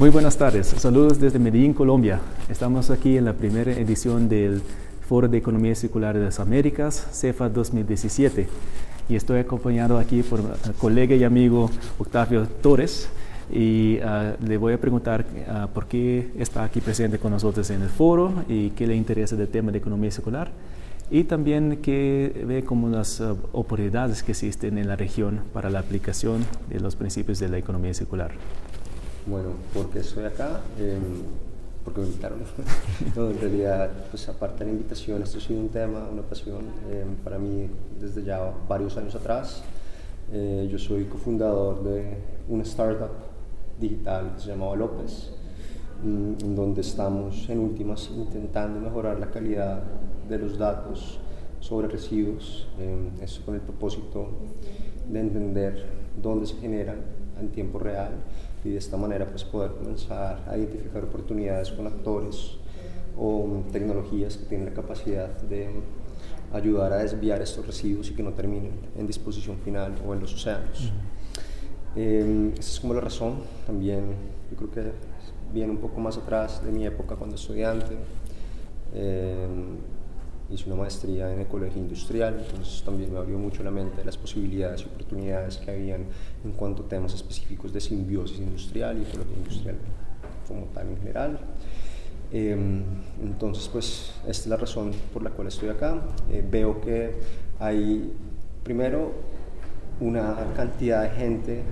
Muy buenas tardes, saludos desde Medellín, Colombia. Estamos aquí en la primera edición del Foro de Economía Circular de las Américas, CEFA 2017. Y estoy acompañado aquí por mi colega y amigo Octavio Torres. Y ah, le voy a preguntar ah, por qué está aquí presente con nosotros en el foro y qué le interesa del tema de economía circular. Y también qué ve como las ah, oportunidades que existen en la región para la aplicación de los principios de la economía circular. Bueno, porque estoy acá, em, porque me invitaron. no, en realidad, pues aparte de la invitación, esto ha sido un tema, una pasión em, para mí desde ya varios años atrás. Eh, yo soy cofundador de una startup digital que se llamaba López, mm, en donde estamos en últimas intentando mejorar la calidad de los datos sobre residuos, eh, esto con el propósito de entender dónde se generan en tiempo real y de esta manera pues poder comenzar a identificar oportunidades con actores o tecnologías que tienen la capacidad de ayudar a desviar estos residuos y que no terminen en disposición final o en los océanos. Eh, esa es como la razón. También yo creo que viene un poco más atrás de mi época cuando estudiante. Eh, hice una maestría en ecología industrial, entonces también me abrió mucho la mente las posibilidades y oportunidades que habían en cuanto a temas específicos de simbiosis industrial y ecología industrial como tal en general. Em, entonces, pues esta es la razón por la cual estoy acá. Eh, veo que hay, primero, una cantidad de gente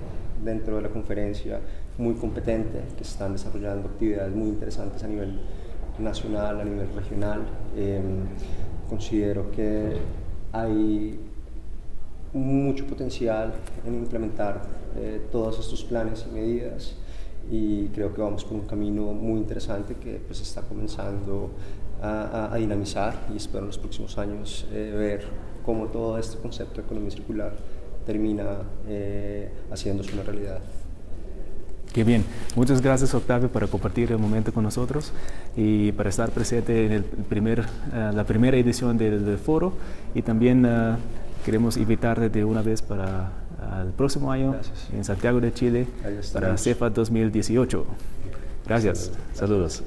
dentro de la conferencia muy competente que están desarrollando actividades muy interesantes a nivel nacional, a nivel regional. Em, considero que hay mucho potencial en implementar eh, todos estos planes y medidas y creo que vamos por un camino muy interesante que pues está comenzando a, dinamizar y espero en los próximos años eh, ver cómo todo este concepto de economía circular termina eh, haciéndose una realidad. Qué bien. Muchas gracias, Octavio, por compartir el momento con nosotros y para estar presente en el primer, eh, la primera edición del, foro. Y también uh, queremos invitarte de una vez para el próximo año en Santiago de Chile para CEFA 2018. Gracias. Saludos.